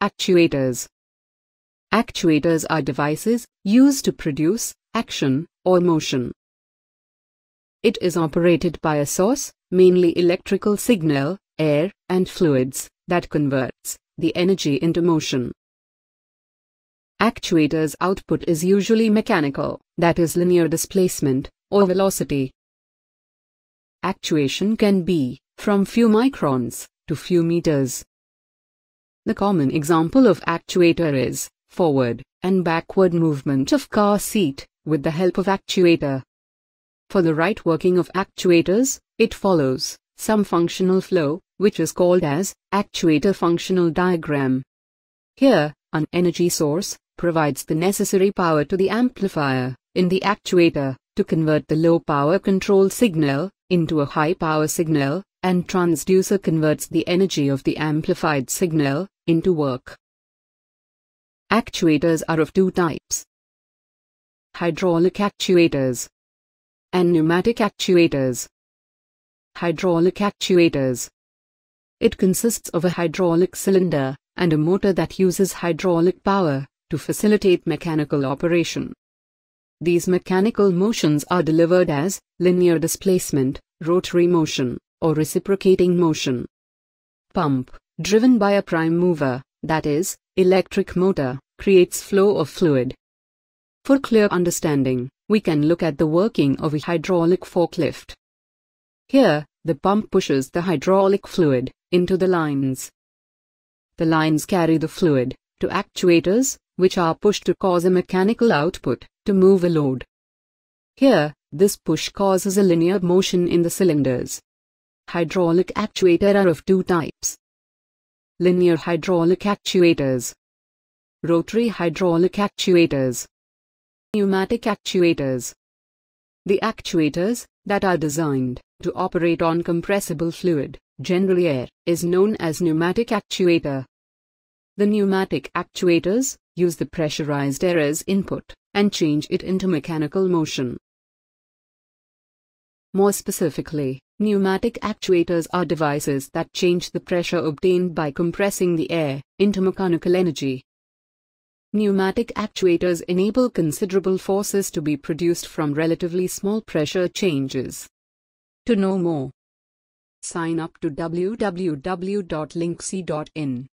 Actuators Actuators are devices used to produce action or motion. It is operated by a source, mainly electrical signal, air, and fluids, that converts the energy into motion. Actuator's output is usually mechanical, that is linear displacement, or velocity. Actuation can be from few microns to few meters. The common example of actuator is forward and backward movement of car seat with the help of actuator. For the right working of actuators, it follows some functional flow, which is called as actuator functional diagram. Here, an energy source provides the necessary power to the amplifier in the actuator to convert the low power control signal into a high power signal, and transducer converts the energy of the amplified signal into work. Actuators are of two types hydraulic actuators and pneumatic actuators. Hydraulic actuators. It consists of a hydraulic cylinder and a motor that uses hydraulic power to facilitate mechanical operation. These mechanical motions are delivered as linear displacement, rotary motion, or reciprocating motion. Pump, driven by a prime mover, that is, electric motor, creates flow of fluid. For clear understanding, we can look at the working of a hydraulic forklift. Here, the pump pushes the hydraulic fluid into the lines. The lines carry the fluid to actuators, which are pushed to cause a mechanical output to move a load. Here, this push causes a linear motion in the cylinders. Hydraulic actuator are of two types. Linear hydraulic actuators. Rotary hydraulic actuators. Pneumatic actuators. The actuators that are designed to operate on compressible fluid, generally air, is known as pneumatic actuator. The pneumatic actuators use the pressurized air as input and change it into mechanical motion. More specifically, pneumatic actuators are devices that change the pressure obtained by compressing the air into mechanical energy. Pneumatic actuators enable considerable forces to be produced from relatively small pressure changes. To know more, sign up to www.lynxe.in.